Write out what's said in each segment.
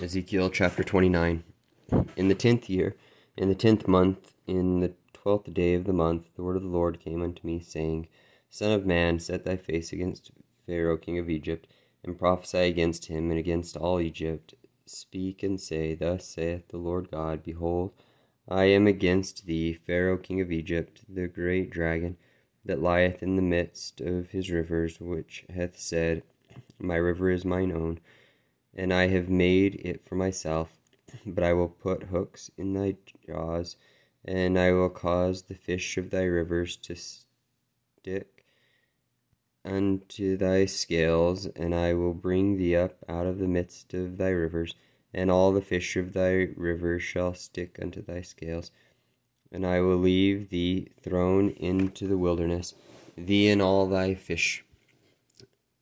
Ezekiel chapter 29. In the tenth year, in the tenth month, in the twelfth day of the month, the word of the Lord came unto me, saying, Son of man, set thy face against Pharaoh king of Egypt, and prophesy against him and against all Egypt. Speak and say, Thus saith the Lord God, Behold, I am against thee, Pharaoh king of Egypt, the great dragon that lieth in the midst of his rivers, which hath said, My river is mine own and I have made it for myself. But I will put hooks in thy jaws, and I will cause the fish of thy rivers to stick unto thy scales, and I will bring thee up out of the midst of thy rivers, and all the fish of thy rivers shall stick unto thy scales. And I will leave thee thrown into the wilderness, thee and all thy fish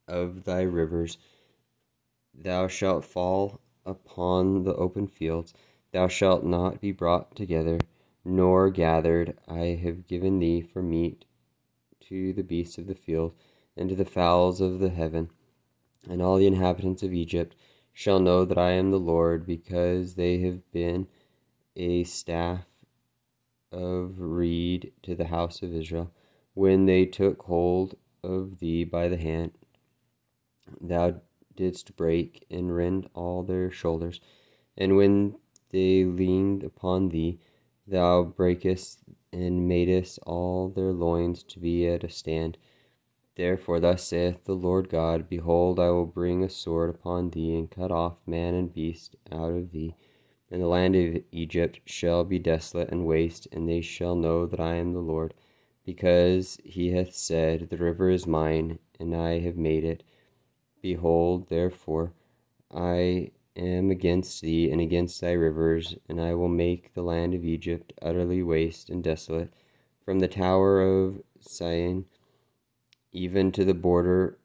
of thy rivers Thou shalt fall upon the open fields. Thou shalt not be brought together, nor gathered. I have given thee for meat to the beasts of the field, and to the fowls of the heaven. And all the inhabitants of Egypt shall know that I am the Lord, because they have been a staff of reed to the house of Israel, when they took hold of thee by the hand. Thou didst break and rend all their shoulders, and when they leaned upon thee, thou breakest and madest all their loins to be at a stand. Therefore, thus saith the Lord God Behold, I will bring a sword upon thee, and cut off man and beast out of thee. And the land of Egypt shall be desolate and waste, and they shall know that I am the Lord, because he hath said, The river is mine, and I have made it Behold, therefore, I am against thee and against thy rivers, and I will make the land of Egypt utterly waste and desolate, from the tower of Syene even to the border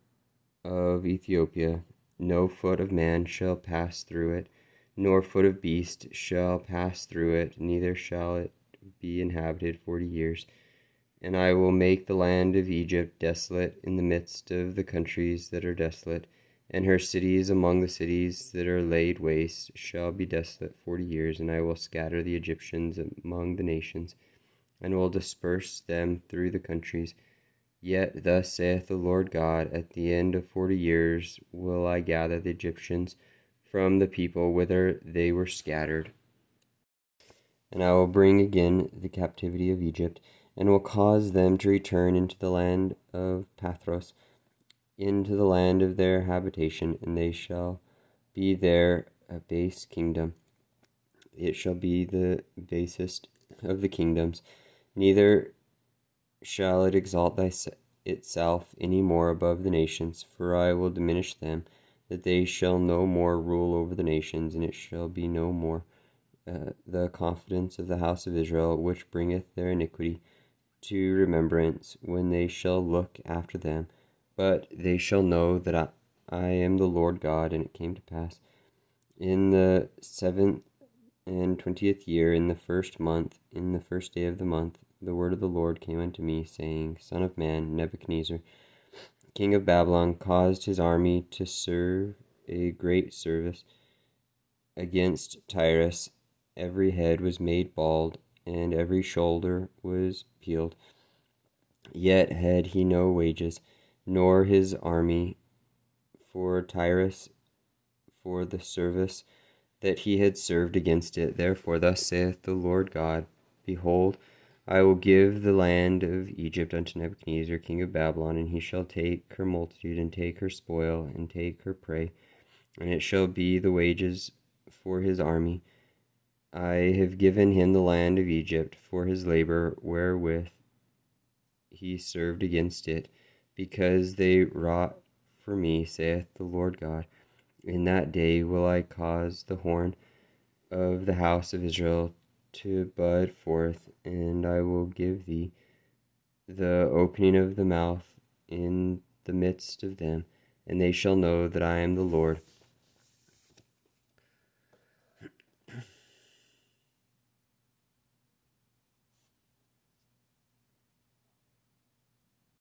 of Ethiopia. No foot of man shall pass through it, nor foot of beast shall pass through it, neither shall it be inhabited forty years. And I will make the land of Egypt desolate in the midst of the countries that are desolate, and her cities among the cities that are laid waste shall be desolate forty years, and I will scatter the Egyptians among the nations, and will disperse them through the countries. Yet thus saith the Lord God, At the end of forty years will I gather the Egyptians from the people whither they were scattered. And I will bring again the captivity of Egypt, and will cause them to return into the land of Pathros, into the land of their habitation, and they shall be there a base kingdom. It shall be the basest of the kingdoms, neither shall it exalt itself any more above the nations, for I will diminish them, that they shall no more rule over the nations, and it shall be no more uh, the confidence of the house of Israel, which bringeth their iniquity to remembrance when they shall look after them. But they shall know that I, I am the Lord God. And it came to pass in the seventh and twentieth year, in the first month, in the first day of the month, the word of the Lord came unto me, saying, Son of man, Nebuchadnezzar, king of Babylon, caused his army to serve a great service against Tyrus. Every head was made bald, and every shoulder was peeled. Yet had he no wages, nor his army for Tyrus for the service that he had served against it. Therefore, thus saith the Lord God Behold, I will give the land of Egypt unto Nebuchadnezzar, king of Babylon, and he shall take her multitude, and take her spoil, and take her prey, and it shall be the wages for his army I have given him the land of Egypt for his labor wherewith he served against it, because they wrought for me, saith the Lord God. In that day will I cause the horn of the house of Israel to bud forth, and I will give thee the opening of the mouth in the midst of them, and they shall know that I am the Lord.